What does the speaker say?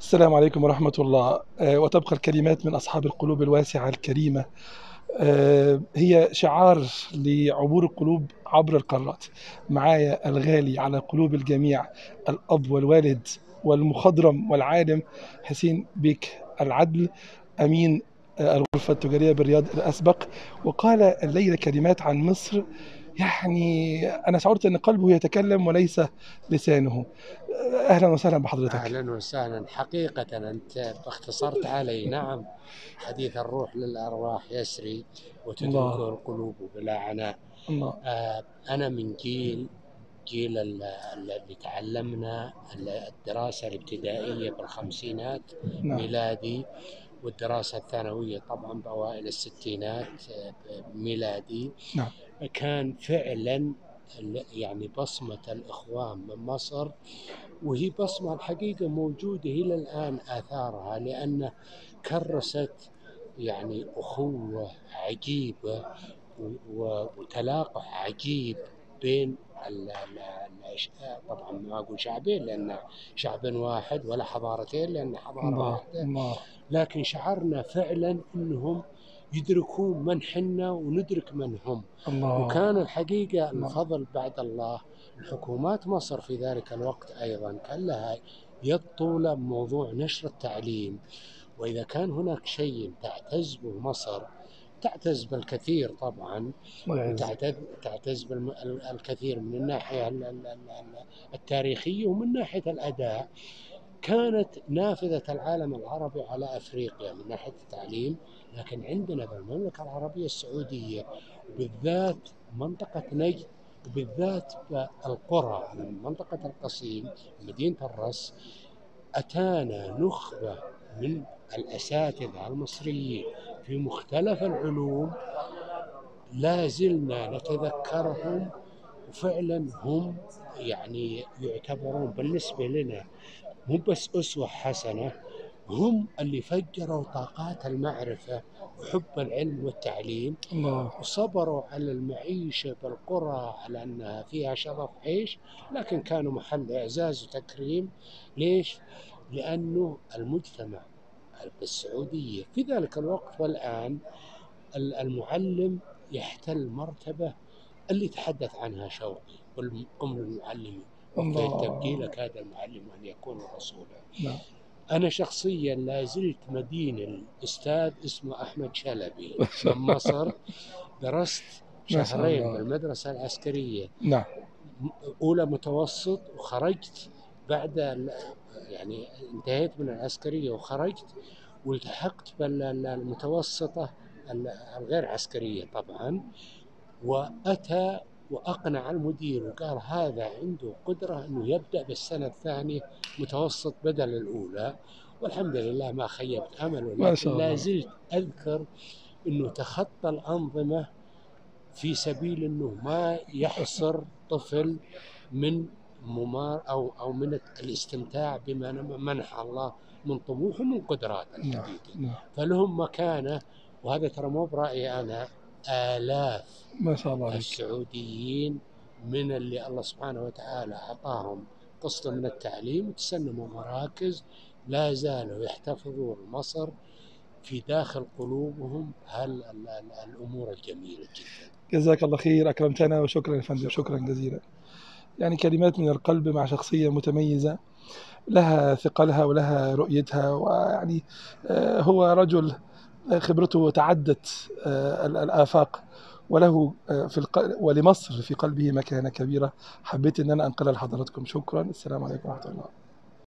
السلام عليكم ورحمة الله. آه، وتبقى الكلمات من أصحاب القلوب الواسعة الكريمة. آه، هي شعار لعبور القلوب عبر القارات. معايا الغالي على قلوب الجميع الأب والوالد والمخضرم والعالم حسين بيك العدل أمين آه، الغرفة التجارية بالرياض الأسبق. وقال الليلة كلمات عن مصر يعني أنا شعرت أن قلبه يتكلم وليس لسانه. أهلا وسهلا بحضرتك. أهلا وسهلا. حقيقة أنت اختصرت علي. نعم. حديث الروح للأرواح يسري وتدرك الله. القلوب بلا عناء. الله. آه، أنا من جيل جيل ال- ال- اللي تعلمنا ال- الدراسة الابتدائية بالخمسينات نعم. ميلادي. والدراسة الثانوية طبعا بأوائل الستينات آه، ميلادي. نعم. كان فعلا يعني بصمة الإخوان من مصر وهي بصمة الحقيقة موجودة إلى الآن آثارها لأن كرست يعني أخوة عجيبة وتلاقح عجيب بين طبعا ما أقول شعبين لأن شعب واحد ولا حضارتين الله واحدة. الله. لكن شعرنا فعلا أنهم يدركون من حنا وندرك من هم. الله. وكان الحقيقة الله. الفضل بعد الله الحكومات مصر في ذلك الوقت أيضا كان لها يد طولة بموضوع نشر التعليم. وإذا كان هناك شيء تعتز به مصر تعتز بالكثير طبعا تعتز, بالكثير من الناحية ال- ال- ال- التاريخية ومن ناحية الأداء. كانت نافذة العالم العربي على أفريقيا من ناحية التعليم لكن عندنا بالمملكة العربية السعودية بالذات منطقة نجد وبالذات القرى من منطقة القصيم مدينة الرس أتانا نخبة من الأساتذة المصريين في مختلف العلوم لا زلنا نتذكرهم وفعلا هم يعني يعتبرون بالنسبة لنا مو بس أسوة حسنة هم اللي فجروا طاقات المعرفة وحب العلم والتعليم الله وصبروا على المعيشة بالقرى على أنها فيها شرف عيش لكن كانوا محل إعزاز وتكريم ليش؟ لأنه المجتمع بالسعودية في ذلك الوقت والآن ال- المعلم يحتل مرتبة اللي تحدث عنها شوقي وفيت الله. تبجيلك هذا المعلم أن يكون رسولا. نعم. أنا شخصيا لا زلت مدين الأستاذ اسمه أحمد شلبي. من مصر درست شهرين الله. بالمدرسة العسكرية. نعم. أولى متوسط وخرجت بعد يعني انتهيت من العسكرية وخرجت والتحقت بالمتوسطة الغير عسكرية طبعا وأتى وأقنع المدير وقال هذا عنده قدرة أنه يبدأ بالسنة الثانية متوسط بدل الأولى والحمد لله ما خيبت أمله ما شاء لكن لا. زلت أذكر أنه تخطى الأنظمة في سبيل أنه ما يحصر طفل من ممار أو أو من الاستمتاع بما منح الله من طموح ومن قدرات نعم الحقيقة نعم. فلهم مكانة وهذا ترى مو برأيي أنا آلاف ما شاء الله عليك. السعوديين من اللي الله سبحانه وتعالى أعطاهم قسط من التعليم وتسنموا مراكز لا زالوا يحتفظون مصر في داخل قلوبهم هل ال- ال- الأمور الجميلة جدا. جزاك الله خير أكرمتنا وشكرا يا فندم شكرا جزيلا. يعني كلمات من القلب مع شخصية متميزة لها ثقلها ولها رؤيتها ويعني آه، هو رجل آه، خبرته تعدت آه، ال- الآفاق وله في. ولمصر في قلبه مكانة كبيرة. حبيت أن أنا أنقلها لحضراتكم. شكرا. السلام عليكم ورحمة الله.